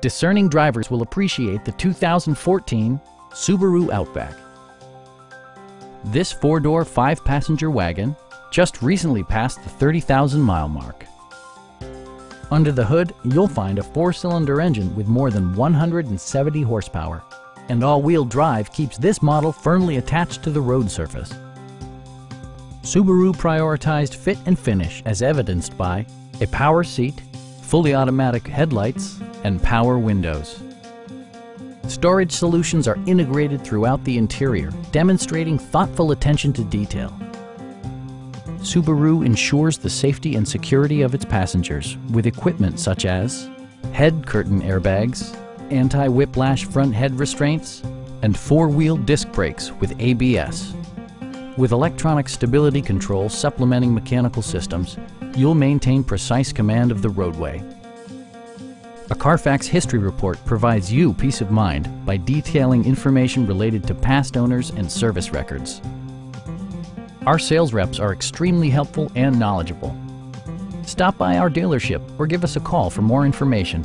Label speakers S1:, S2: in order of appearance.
S1: Discerning drivers will appreciate the 2014 Subaru Outback. This four-door, five-passenger wagon just recently passed the 30,000 mile mark. Under the hood, you'll find a four-cylinder engine with more than 170 horsepower. And all-wheel drive keeps this model firmly attached to the road surface. Subaru prioritized fit and finish as evidenced by a power seat, fully automatic headlights, and power windows. Storage solutions are integrated throughout the interior, demonstrating thoughtful attention to detail. Subaru ensures the safety and security of its passengers with equipment such as head curtain airbags, anti-whiplash front head restraints, and four-wheel disc brakes with ABS. With electronic stability control supplementing mechanical systems, you'll maintain precise command of the roadway. A Carfax history report provides you peace of mind by detailing information related to past owners and service records. Our sales reps are extremely helpful and knowledgeable. Stop by our dealership or give us a call for more information.